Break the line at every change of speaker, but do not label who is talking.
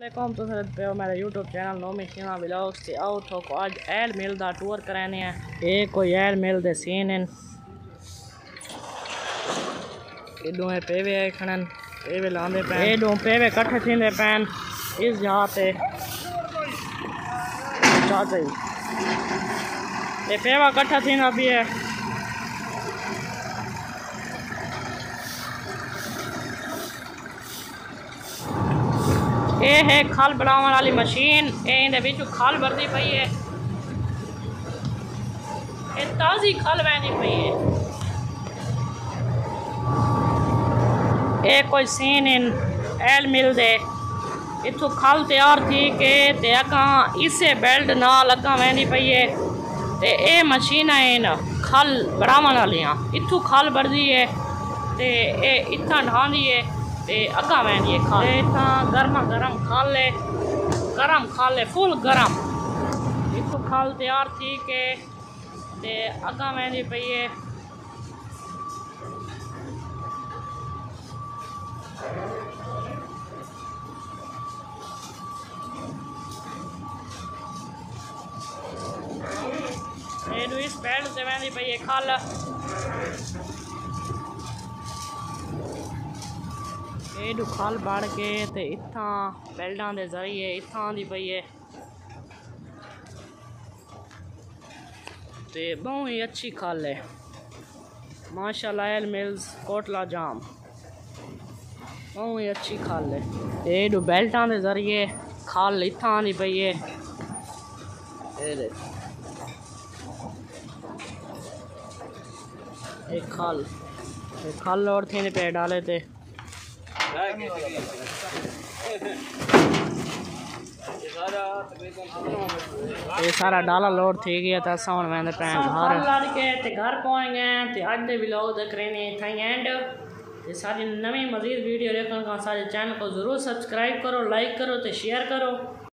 علیکم تو سر پہ میرا YouTube channel Nomi Sheena vlogs تے آؤ تو کو اج ایل مل دا ٹور کرانے ہیں۔ اے کوئی ایل مل دے سین ہیں۔ ایڈوں اے پیوے آئے کھڑن پیوے لاندے پین ایڈوں پیوے کٹھے تھیندے پین اس جہاں تے چاہتے ہی اے پیوا کٹھا تھینا بھی ہے۔ اے ہے کھال بناون والی مشین۔ اے، اندے وچ کھال بھردی پئی ہے۔ اے، تازی کھال ویندی پئی ہے۔ اے، کوئی سین ان ایل مل دے۔ اتھو کھال تیار تھی کہ تے اگاں اسے بیلٹ نال اگاں ویندی پئی ہے۔ تے اے مشین ہیں کھال بناون والیاں۔ اتھو کھال بھردی ہے۔ تے اے، اتھاں ڈھاندی ہے۔ تے اگا ویندی ہے کھال تے تاں گرما گرم کھال لے۔ گرم کھال لے، فل گرم۔ اتھو کھال تیار تھی کہ تے اگا ویندی پئی ہے۔ ایڈو اس بیلٹ تے ویندی پئی ہے کھال ایڈو کھال بڑھ کے تے اتھاں بیلڈاں دے ذریعے اتھاں دی پئی ہے۔ تے بہوں ہی اچھی کھال ہے۔ ماشاءاللہ ایل ملز کوٹلا جام۔ بہوں ہی اچھی کھال ہے۔ ایڈو بیلٹاں دے ذریعے کھال اتھاں دی پئی ہے۔ اے دیکھ ایک کھال۔ ایک کھال اور تھے پہ ڈالے تھے یہ سارا ڈالا لوڈ تھی گیا تھا ساؤن ویندے پین گھر لڑ کے تے گھر پہنچ گئے تے اج دے ولاگ دیکھ رہے نے تھائی اینڈ تے ساری نویں مزید ویڈیو دیکھنے کا سارے چینل کو ضرور سبسکرائب کرو لائک کرو تے شیئر کرو